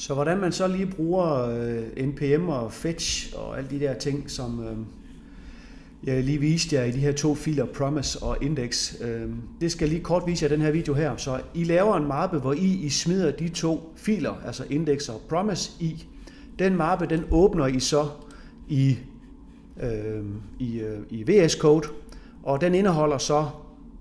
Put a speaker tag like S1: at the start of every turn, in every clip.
S1: Så hvordan man så lige bruger øh, NPM og Fetch og alle de der ting, som øh, jeg lige viste jer i de her to filer, Promise og Index, øh, det skal jeg lige kort vise jer den her video her. Så I laver en mappe, hvor I, I smider de to filer, altså Index og Promise i. Den mappe, den åbner I så i, øh, i, øh, i VS Code, og den indeholder så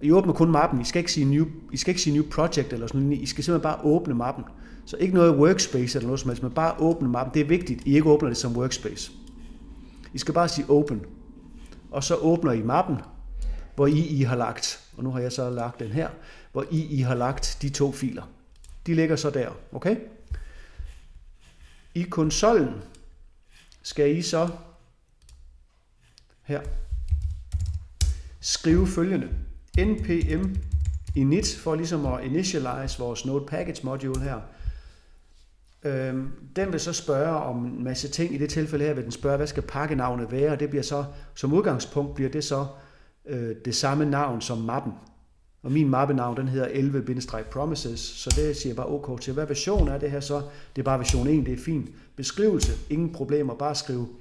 S1: i åbner kun mappen. I skal ikke sige new, I skal ikke sige new project eller sådan noget. I skal simpelthen bare åbne mappen. Så ikke noget workspace eller noget som helst, men bare åbne mappen. Det er vigtigt, I ikke åbner det som workspace. I skal bare sige open. Og så åbner I mappen, hvor I, I har lagt, og nu har jeg så lagt den her, hvor I, I har lagt de to filer. De ligger så der, okay? I konsollen skal I så her skrive følgende npm init for ligesom at initialize vores node package module her. Øhm, den vil så spørge om en masse ting. I det tilfælde her vil den spørge, hvad skal pakkenavnet være? Og det bliver så, som udgangspunkt bliver det så øh, det samme navn som mappen. Og min mappenavn, den hedder 11-promises, så det siger jeg bare OK til. Hvad version er det her så? Det er bare version 1, det er fint. Beskrivelse, ingen problemer, bare skriv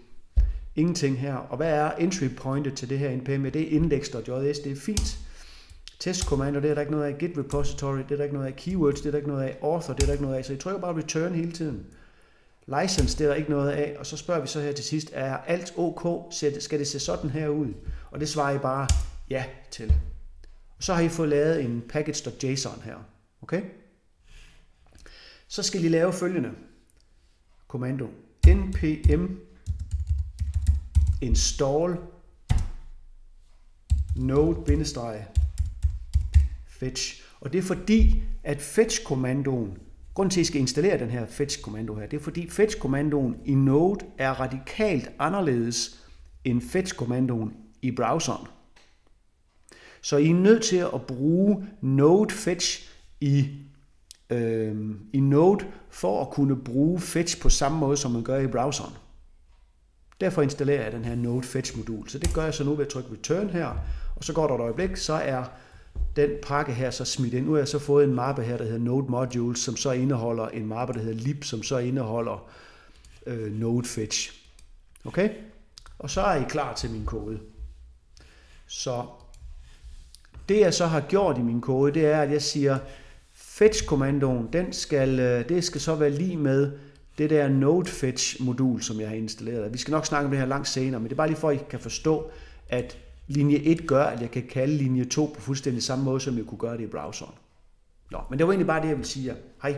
S1: ingenting her. Og hvad er entry pointet til det her npm? Det er index.js, det er fint. Testkommando, det er der ikke noget af. Git repository, det er der ikke noget af. Keywords, det er der ikke noget af. Author, det er der ikke noget af. Så I trykker bare return hele tiden. License, det er der ikke noget af. Og så spørger vi så her til sidst, er alt OK? Skal det se sådan her ud? Og det svarer I bare ja til. Og så har I fået lavet en package.json her. Okay? Så skal I lave følgende kommando. npm install fetch. Og det er fordi, at fetch-kommandoen, grunden til, at I skal installere den her fetch-kommando her, det er fordi fetch-kommandoen i Node er radikalt anderledes end fetch-kommandoen i browseren. Så I er nødt til at bruge Node Fetch i, øh, i Node for at kunne bruge Fetch på samme måde, som man gør i browseren. Derfor installerer jeg den her Node Fetch modul. Så det gør jeg så nu ved at trykke Return her, og så går der et øjeblik, så er den pakke her så smidt ind. Nu har jeg så fået en mappe her, der hedder Node Modules, som så indeholder en mappe, der hedder lib, som så indeholder øh, Node Fetch. Okay? Og så er I klar til min kode. Så det jeg så har gjort i min kode, det er, at jeg siger, fetch-kommandoen, den skal, øh, det skal så være lige med det der node fetch modul, som jeg har installeret. Vi skal nok snakke om det her langt senere, men det er bare lige for, at I kan forstå, at linje 1 gør, at jeg kan kalde linje 2 på fuldstændig samme måde, som jeg kunne gøre det i browseren. Nå, men det var egentlig bare det, jeg ville sige. Hej.